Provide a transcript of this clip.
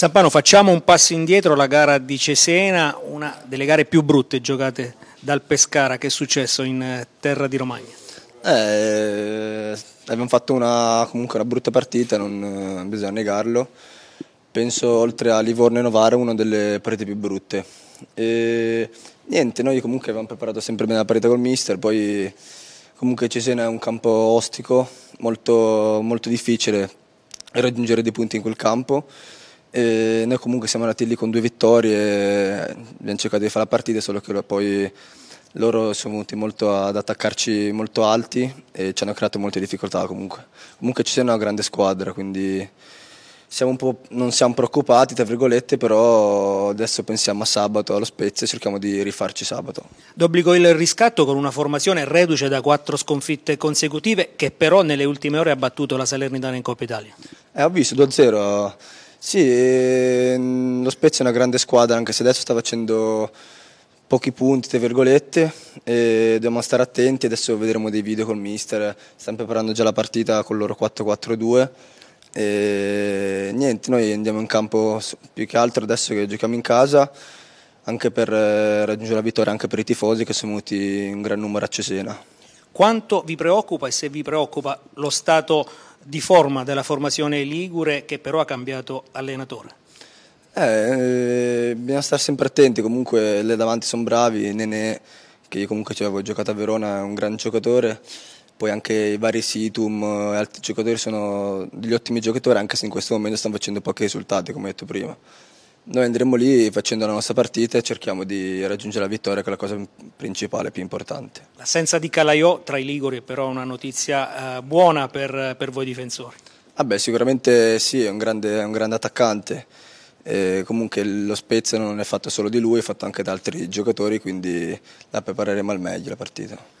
Zampano, facciamo un passo indietro, la gara di Cesena, una delle gare più brutte giocate dal Pescara, che è successo in eh, terra di Romagna? Eh, abbiamo fatto una, comunque una brutta partita, non bisogna negarlo. Penso oltre a Livorno e Novara una delle partite più brutte. E, niente, noi comunque abbiamo preparato sempre bene la partita col mister, poi comunque Cesena è un campo ostico, molto, molto difficile raggiungere dei punti in quel campo e noi comunque siamo andati lì con due vittorie, abbiamo cercato di fare la partita, solo che poi loro sono venuti molto ad attaccarci molto alti e ci hanno creato molte difficoltà comunque. Comunque ci siamo una grande squadra, quindi siamo non siamo preoccupati, tra virgolette, però adesso pensiamo a sabato allo Spezia e cerchiamo di rifarci sabato. D'obbligo il riscatto con una formazione reduce da quattro sconfitte consecutive che però nelle ultime ore ha battuto la Salernitana in Coppa Italia. Eh, ho visto 2-0 sì, ehm, lo Spezia è una grande squadra, anche se adesso sta facendo pochi punti, tra virgolette, e dobbiamo stare attenti, adesso vedremo dei video col mister, stiamo preparando già la partita con loro 4-4-2 e niente, noi andiamo in campo più che altro adesso che giochiamo in casa, anche per eh, raggiungere la vittoria, anche per i tifosi che sono venuti in gran numero a Cesena. Quanto vi preoccupa e se vi preoccupa lo stato di forma della formazione Ligure che però ha cambiato allenatore? Eh, bisogna stare sempre attenti, comunque le davanti sono bravi, Nene che io comunque ci avevo giocato a Verona è un gran giocatore, poi anche i vari Situm e altri giocatori sono degli ottimi giocatori anche se in questo momento stanno facendo pochi risultati come detto prima. Noi andremo lì facendo la nostra partita e cerchiamo di raggiungere la vittoria che è la cosa principale, più importante. L'assenza di Calaiò tra i Liguri è però una notizia eh, buona per, per, voi difensori. Ah sicuramente sì, è un grande, è un grande attaccante. E comunque lo Spezia non è fatto solo di lui, è fatto anche da altri giocatori, quindi la prepareremo al meglio la partita.